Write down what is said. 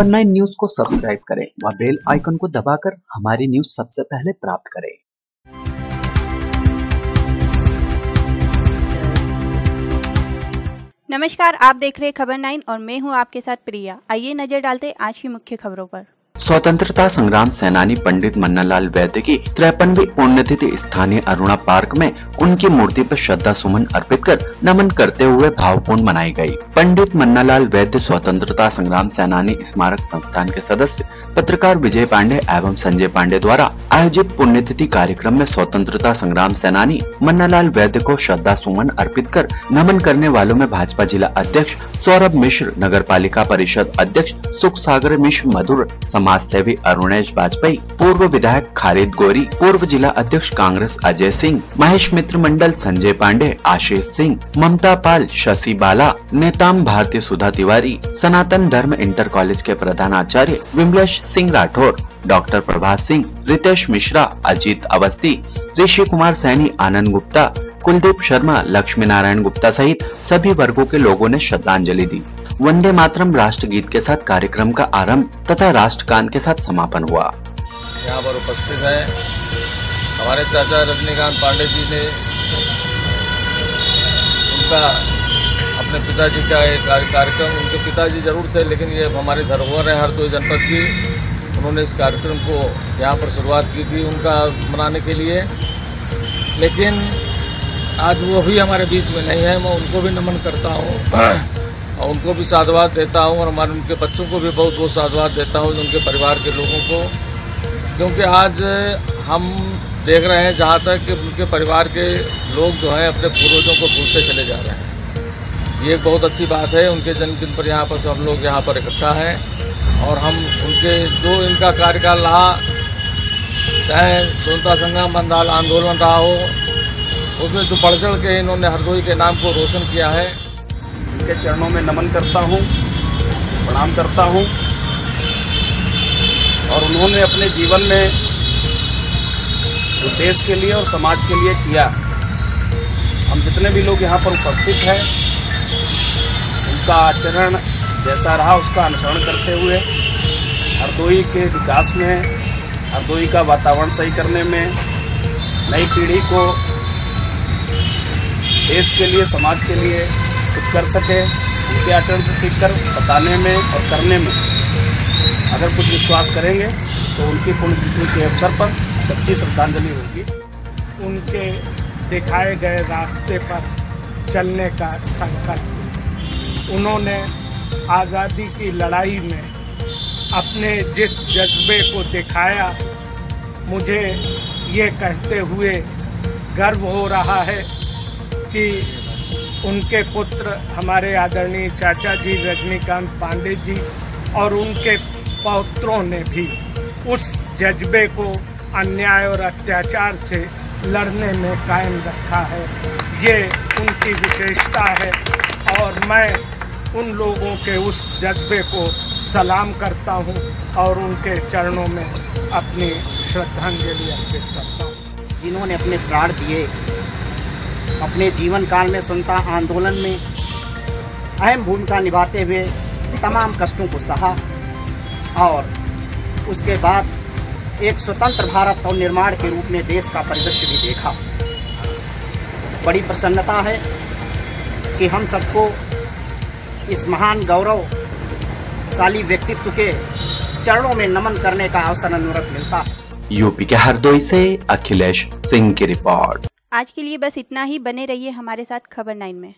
खबर nine news को subscribe करें व बेल आइकन को दबाकर हमारी न्यूज़ सबसे पहले प्राप्त करें। नमस्कार, आप देख रहे खबर नाइन और मैं हूँ आपके साथ प्रिया। आइए नज़र डालते आज की मुख्य खबरों पर। स्वतंत्रता संग्राम सेनानी पंडित मन्नालाल वैद्य की तिरपनवी पुण्यतिथि स्थानीय अरुणा पार्क में उनकी मूर्ति पर श्रद्धा सुमन अर्पित कर नमन करते हुए भावपूर्ण मनाई गई। पंडित मन्नालाल वैद्य स्वतंत्रता संग्राम सेनानी स्मारक संस्थान के सदस्य, पत्रकार विजय पांडे एवं संजय पांडे द्वारा आयोजित पुण्यतिथि कार्यक्रम में स्वतंत्रता संग्राम सेनानी मन्नालाल वैद्य को श्रद्धा सुमन अर्पित कर नमन करने वालों में भाजपा जिला अध्यक्ष सौरभ मिश्र नगर परिषद अध्यक्ष सुख सागर मिश्र, मधुर समाज सेवी अरुणेश वाजपेयी, पूर्व विधायक खालिद गोरी, पूर्व जिला अध्यक्ष कांग्रेस अजय सिंह, महेश मित्र मंडल संजय पांडे, आशीष सिंह, ममता पाल, शशि बाला, नेताम भारतीय सुधा तिवारी, सनातन धर्म इंटर कॉलेज के प्रधानाचार्य विमलेश सिंह राठौर, डॉक्टर प्रभात सिंह, रितेश मिश्रा, अजीत अवस्थी, ऋषि कुमार सैनी, आनंद गुप्ता कुलदीप शर्मा लक्ष्मी नारायण गुप्ता सहित सभी वर्गों के लोगों ने श्रद्धांजलि दी। वंदे मातरम राष्ट्र गीत के साथ कार्यक्रम का आरंभ तथा राष्ट्रगान के साथ समापन हुआ। यहाँ पर उपस्थित है हमारे चाचा रजनीकांत पांडे जी ने। उनका अपने पिताजी का एक कार्यक्रम, उनके पिताजी ज़रूर थे लेकिन ये हमारी धरोहर है हर दो जनपद की। उन्होंने इस कार्यक्रम को यहाँ पर शुरुआत की थी उनका मनाने के लिए। लेकिन आज वो भी हमारे बीच में नहीं है, मैं उनको भी नमन करता हूँ। और उनको भी साधवाद देता हूँ और हमारे उनके बच्चों को भी बहुत बहुत साधवाद देता हूँ, उनके परिवार के लोगों को। क्योंकि आज हम देख रहे हैं जहाँ तक कि उनके परिवार के लोग जो हैं अपने पूर्वजों को भूलते चले जा रहे हैं। ये बहुत अच्छी बात है, उनके जन्मदिन पर यहाँ पर सब लोग यहाँ पर इकट्ठा हैं। और हम उनके जो इनका कार्यकाल रहा, चाहे स्वतंत्रता संग्राम बंदाल आंदोलन रहा हो उसमें जो बढ़ चढ़ के इन्होंने हरदोई के नाम को रोशन किया है के चरणों में नमन करता हूँ, प्रणाम करता हूँ, और उन्होंने अपने जीवन में जो देश के लिए और समाज के लिए किया हम जितने भी लोग यहाँ पर उपस्थित हैं, उनका आचरण जैसा रहा, उसका अनुसरण करते हुए हरदोई के विकास में, हरदोई का वातावरण सही करने में, नई पीढ़ी को देश के लिए, समाज के लिए कुछ कर सके, उनके आचरण से सीख कर, बताने में और करने में। अगर कुछ विश्वास करेंगे तो उनकी पुण्यतिथि के अवसर पर सच्ची श्रद्धांजलि होगी। उनके दिखाए गए रास्ते पर चलने का संकल्प। उन्होंने आज़ादी की लड़ाई में अपने जिस जज्बे को दिखाया, मुझे ये कहते हुए गर्व हो रहा है कि उनके पुत्र हमारे आदरणीय चाचा जी, रजनीकांत पांडे जी और उनके पौत्रों ने भी उस जज्बे को, अन्याय और अत्याचार से लड़ने में कायम रखा है। ये उनकी विशेषता है और मैं उन लोगों के उस जज्बे को सलाम करता हूँ और उनके चरणों में अपनी श्रद्धांजलि अर्पित करता हूँ। जिन्होंने अपने प्राण दिए अपने जीवन काल में स्वतंत्रता आंदोलन में अहम भूमिका निभाते हुए तमाम कष्टों को सहा और उसके बाद एक स्वतंत्र भारत और निर्माण के रूप में देश का परिदृश्य भी देखा। बड़ी प्रसन्नता है कि हम सबको इस महान गौरवशाली व्यक्तित्व के चरणों में नमन करने का अवसर अनुरत मिलता। यूपी के हरदोई से अखिलेश सिंह की रिपोर्ट। आज के लिए बस इतना ही। बने रहिए हमारे साथ खबर नाइन में।